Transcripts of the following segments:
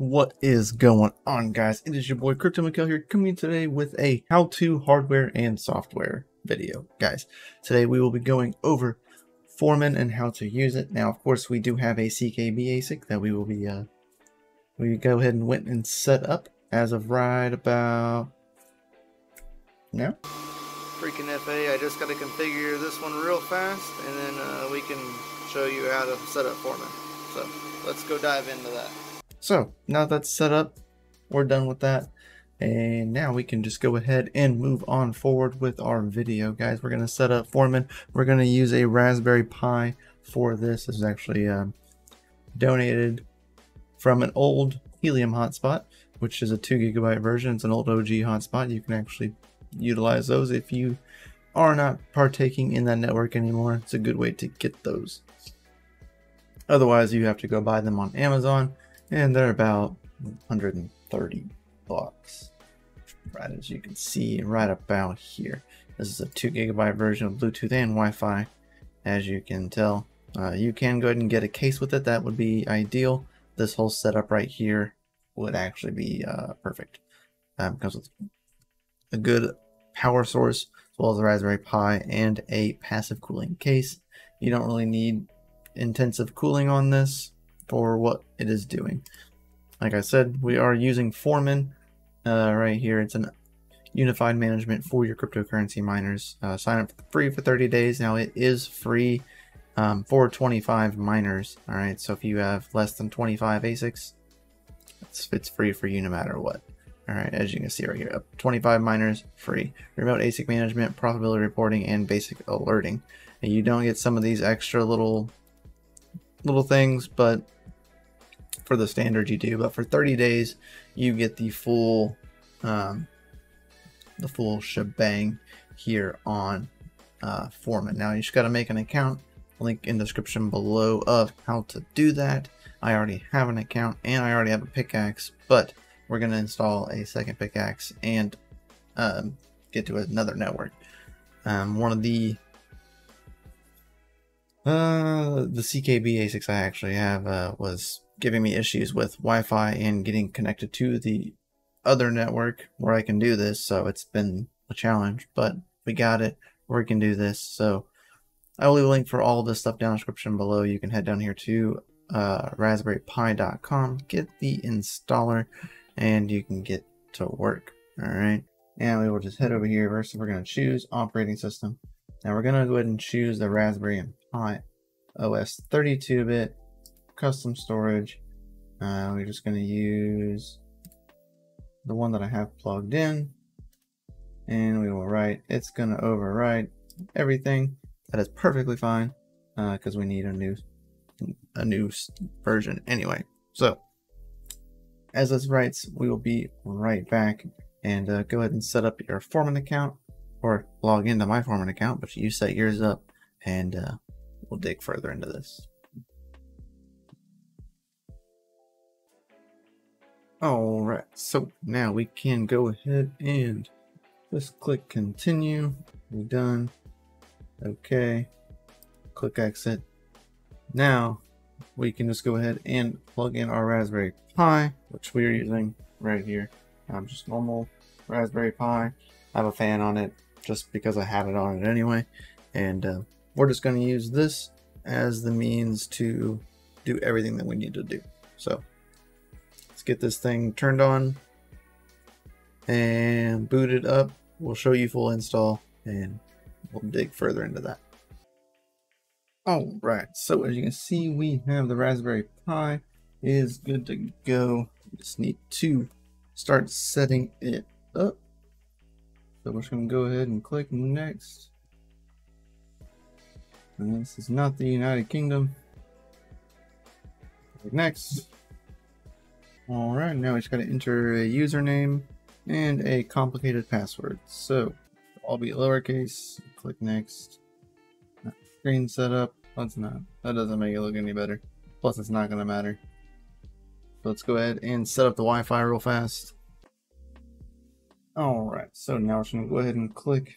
What is going on guys? It is your boy Crypto Mykel here coming today with a how-to hardware and software video. Guys, today we will be going over Foreman and how to use it. Now, of course, we do have a CKB ASIC that we will be, uh, we go ahead and went and set up as of right about now. Freaking FA, I just got to configure this one real fast and then uh, we can show you how to set up Foreman. So let's go dive into that. So now that's set up, we're done with that. And now we can just go ahead and move on forward with our video, guys. We're going to set up Foreman. We're going to use a Raspberry Pi for this. This is actually um, donated from an old Helium hotspot, which is a 2 gigabyte version. It's an old OG hotspot. You can actually utilize those if you are not partaking in that network anymore. It's a good way to get those. Otherwise, you have to go buy them on Amazon and they're about 130 bucks right as you can see right about here. This is a 2 gigabyte version of bluetooth and wi-fi. As you can tell uh, you can go ahead and get a case with it. That would be ideal. This whole setup right here would actually be uh, perfect. Um, because with a good power source as well as a raspberry pi and a passive cooling case. You don't really need intensive cooling on this for what it is doing. Like I said, we are using Foreman uh, right here. It's an unified management for your cryptocurrency miners. Uh, sign up free for 30 days. Now it is free um, for 25 miners. All right, so if you have less than 25 ASICs, it's, it's free for you no matter what. All right, as you can see right here, up 25 miners free. Remote ASIC management, profitability reporting, and basic alerting. And you don't get some of these extra little little things, but for the standard you do, but for 30 days you get the full um, the full shebang here on uh, Foreman. Now you just got to make an account. Link in description below of how to do that. I already have an account and I already have a pickaxe, but we're going to install a second pickaxe and um, get to another network. Um, one of the uh, the CKB ASICs I actually have uh, was giving me issues with Wi-Fi and getting connected to the other network where I can do this. So it's been a challenge, but we got it. We can do this. So I will leave a link for all this stuff down in the description below. You can head down here to uh, raspberrypi.com, get the installer, and you can get to work. All right. And we will just head over here. First, we're going to choose operating system. Now we're going to go ahead and choose the Raspberry Pi OS 32-bit custom storage. Uh, we're just going to use the one that I have plugged in. And we will write it's going to overwrite everything. That is perfectly fine because uh, we need a new a new version anyway. So as this writes we will be right back and uh, go ahead and set up your Foreman account or log into my Foreman account but you set yours up and uh, we'll dig further into this Alright, so now we can go ahead and just click continue. We're done. Okay. Click exit. Now we can just go ahead and plug in our Raspberry Pi, which we are using right here. I'm um, just normal Raspberry Pi. I have a fan on it just because I had it on it anyway. And uh, we're just going to use this as the means to do everything that we need to do. So get this thing turned on and booted up. We'll show you full install and we'll dig further into that. All right, so as you can see, we have the Raspberry Pi is good to go. We just need to start setting it up. So we're just gonna go ahead and click next. And this is not the United Kingdom. Click next. All right, now we just got to enter a username and a complicated password. So I'll be lowercase, click next. Screen setup, let's not. That doesn't make it look any better. Plus it's not gonna matter. So let's go ahead and set up the Wi-Fi real fast. All right, so now we're just gonna go ahead and click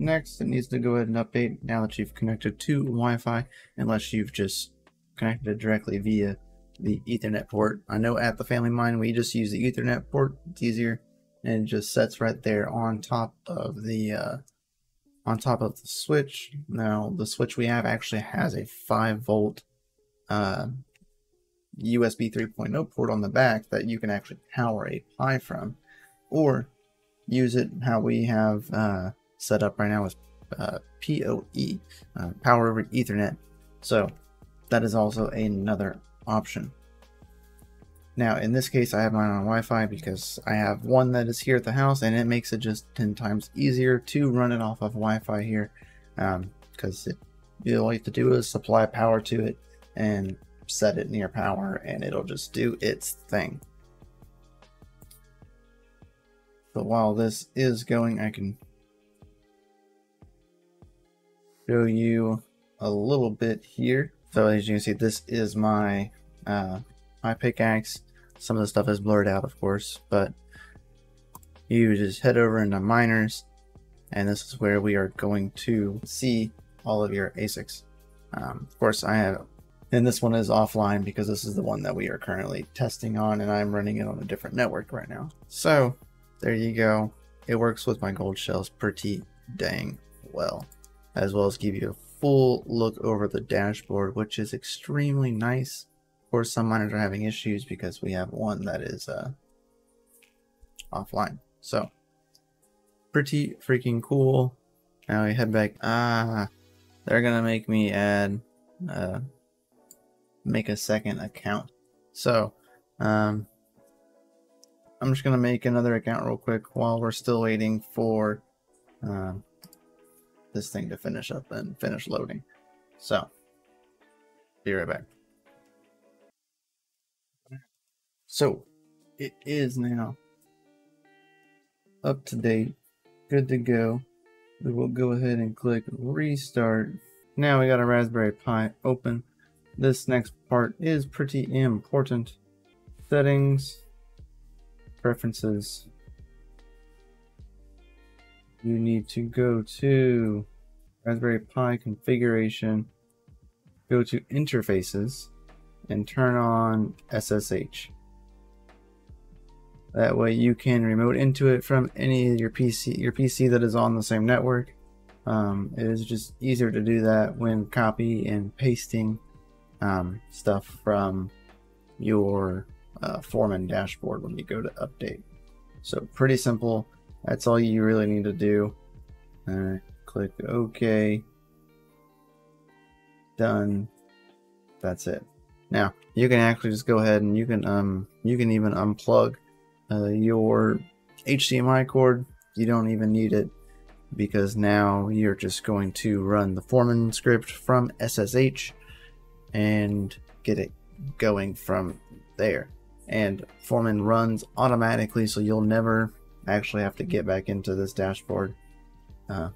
next. It needs to go ahead and update now that you've connected to Wi-Fi, unless you've just connected it directly via the Ethernet port. I know at the Family Mine we just use the Ethernet port. It's easier, and it just sets right there on top of the uh, on top of the switch. Now the switch we have actually has a 5 volt uh, USB 3.0 port on the back that you can actually power a Pi from, or use it how we have uh, set up right now with uh, PoE, uh, Power over Ethernet. So that is also another option. Now, in this case, I have mine on Wi-Fi because I have one that is here at the house, and it makes it just 10 times easier to run it off of Wi-Fi here, because um, all you have to do is supply power to it and set it near power, and it'll just do its thing. But while this is going, I can show you a little bit here. So as you can see, this is my uh, my pickaxe. Some of the stuff is blurred out, of course, but you just head over into miners, and this is where we are going to see all of your ASICs. Um, of course, I have, and this one is offline because this is the one that we are currently testing on, and I'm running it on a different network right now. So there you go. It works with my Goldshells pretty dang well as well as give you a full look over the dashboard, which is extremely nice. Of course, some miners are having issues because we have one that is uh, offline. So, pretty freaking cool. Now we head back. Ah, they're gonna make me add, uh, make a second account. So, um, I'm just gonna make another account real quick while we're still waiting for, um, this thing to finish up and finish loading. So, be right back. So, it is now up to date, good to go. We will go ahead and click restart. Now we got a Raspberry Pi open. This next part is pretty important. Settings, preferences, you need to go to Raspberry Pi configuration, go to interfaces, and turn on SSH. That way you can remote into it from any of your PC, your PC that is on the same network. Um, it is just easier to do that when copy and pasting um, stuff from your uh, Foreman dashboard when you go to update. So pretty simple. That's all you really need to do. Uh, click OK. Done. That's it. Now you can actually just go ahead and you can um you can even unplug uh, your HDMI cord. You don't even need it because now you're just going to run the Foreman script from SSH and get it going from there. And Foreman runs automatically, so you'll never actually have to get back into this dashboard uh,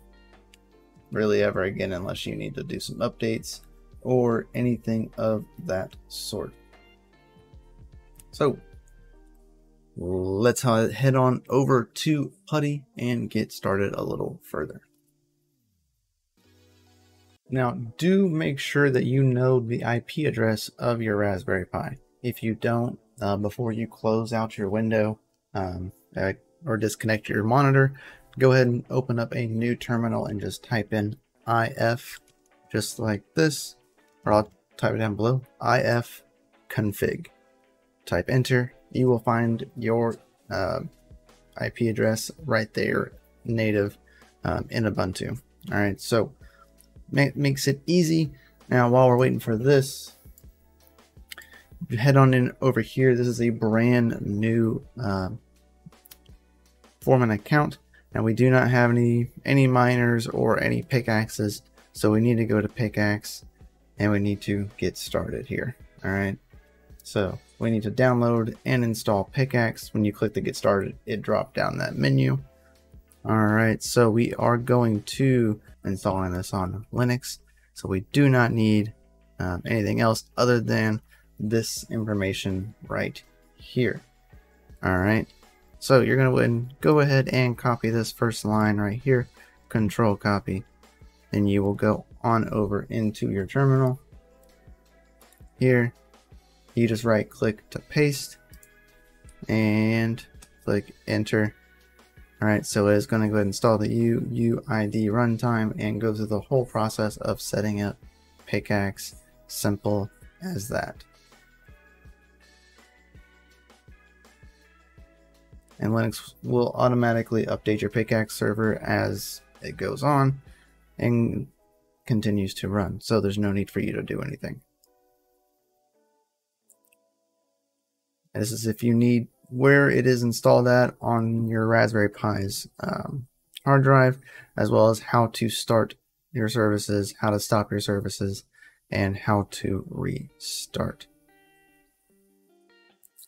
really ever again unless you need to do some updates or anything of that sort. So let's head on over to PuTTY and get started a little further. Now, do make sure that you know the IP address of your Raspberry Pi. If you don't, uh, before you close out your window, um, or disconnect your monitor, go ahead and open up a new terminal and just type in if just like this, or I'll type it down below, if config. Type enter, you will find your uh, IP address right there, native um, in Ubuntu. All right, so makes it easy. Now, while we're waiting for this, head on in over here. This is a brand new uh, Foreman account. Now we do not have any any miners or any pickaxes, so we need to go to pickaxe and we need to get started here. All right. So we need to download and install pickaxe. When you click the get started, it dropped down that menu. All right. So we are going to installing this on Linux. So we do not need um, anything else other than this information right here. All right. So you're going to go ahead and copy this first line right here, control copy. Then you will go on over into your terminal. Here, you just right click to paste and click enter. Alright, so it's going to go ahead and install the UUID runtime and go through the whole process of setting up pickaxe. Simple as that. And Linux will automatically update your pickaxe server as it goes on and continues to run. So there's no need for you to do anything. This is if you need where it is installed at on your Raspberry Pi's um, hard drive, as well as how to start your services, how to stop your services, and how to restart.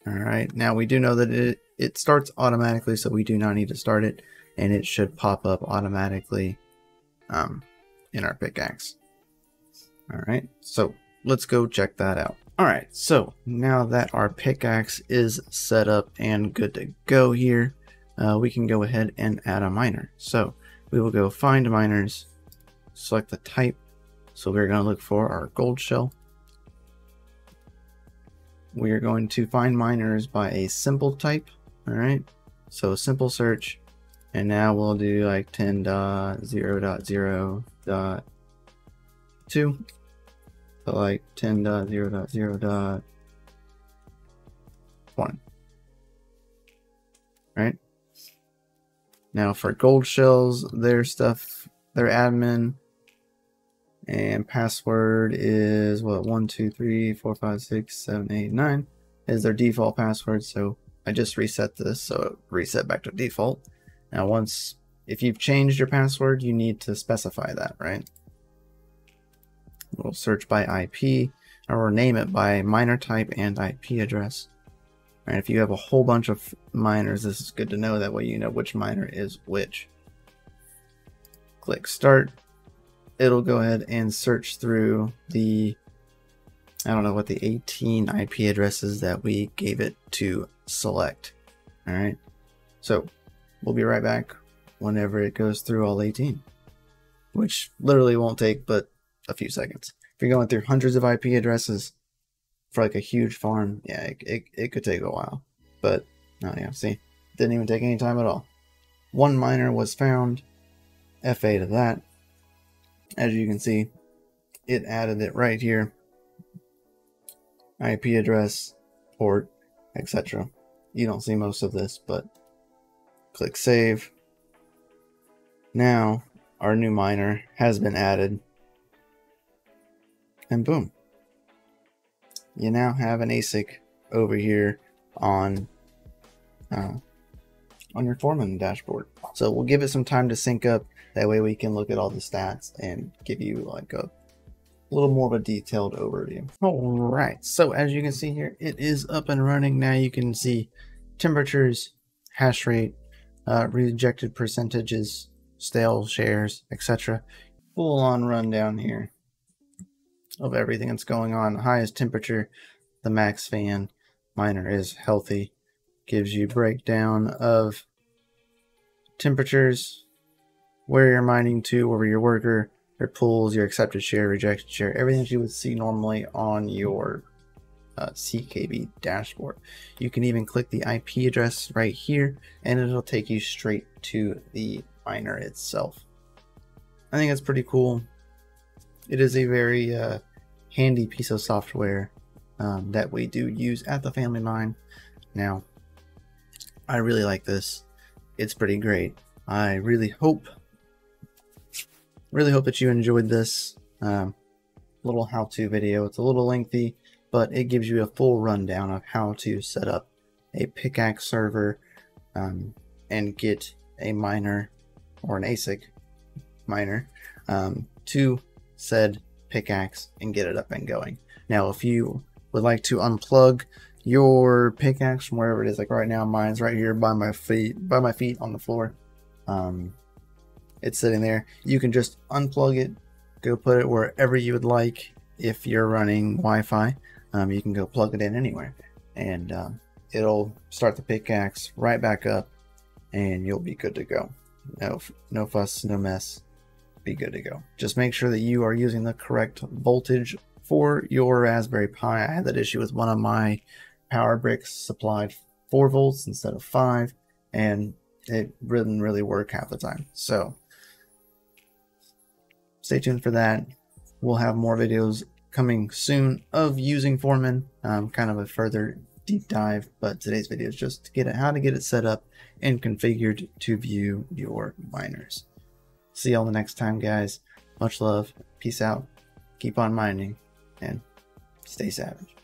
All right, now we do know that it, it starts automatically, so we do not need to start it, and it should pop up automatically um, in our pickaxe. All right, so let's go check that out. Alright, so now that our pickaxe is set up and good to go here, uh, we can go ahead and add a miner. So we will go find miners, select the type. So we're going to look for our Goldshell. We are going to find miners by a simple type. Alright, so simple search. And now we'll do like 10.0.0.2 so like 10.0.0.1. Right? Now for Goldshells, their stuff, their admin and password is what one, two, three, four, five, six, seven, eight, nine is their default password. So I just reset this, so it reset back to default. Now once if you've changed your password, you need to specify that, right? We'll search by IP or name it by miner type and IP address. And if you have a whole bunch of miners, this is good to know. That way you know which miner is which. Click start. It'll go ahead and search through the, I don't know what the 18 IP addresses that we gave it to select. All right. So we'll be right back whenever it goes through all 18, which literally won't take but a few seconds. If you're going through hundreds of IP addresses for like a huge farm, yeah, it, it, it could take a while. But, oh yeah, see, didn't even take any time at all. One miner was found, FA to that. As you can see, it added it right here. IP address, port, etc. You don't see most of this, but click save. Now, our new miner has been added and boom. You now have an ASIC over here on uh, on your Foreman dashboard. So we'll give it some time to sync up. That way we can look at all the stats and give you like a little more of a detailed overview. All right, so as you can see here, it is up and running. Now you can see temperatures, hash rate, uh, rejected percentages, stale shares, etc. Full on rundown here of everything that's going on. highest temperature, the max fan miner is healthy. Gives you breakdown of temperatures, where you're mining to, where your worker, your pools, your accepted share, rejected share, everything you would see normally on your uh, CKB dashboard. You can even click the IP address right here and it'll take you straight to the miner itself. I think that's pretty cool. It is a very uh, handy piece of software um, that we do use at the Family Mine. Now, I really like this. It's pretty great. I really hope, really hope that you enjoyed this um, little how-to video. It's a little lengthy, but it gives you a full rundown of how to set up a pickaxe server um, and get a miner or an ASIC miner um, to said pickaxe and get it up and going. Now, if you would like to unplug your pickaxe from wherever it is, like right now, mine's right here by my feet, by my feet on the floor. Um, it's sitting there. You can just unplug it, go put it wherever you would like. If you're running Wi-Fi, um, you can go plug it in anywhere, and um, it'll start the pickaxe right back up, and you'll be good to go. No, no fuss, no mess be good to go. Just make sure that you are using the correct voltage for your Raspberry Pi, I had that issue with one of my power bricks supplied 4 volts instead of 5, and it didn't really work half the time. So stay tuned for that. We'll have more videos coming soon of using Foreman, um, kind of a further deep dive, but today's video is just to get it, how to get it set up and configured to view your miners. See y'all the next time, guys. Much love. Peace out. Keep on mining and stay savage.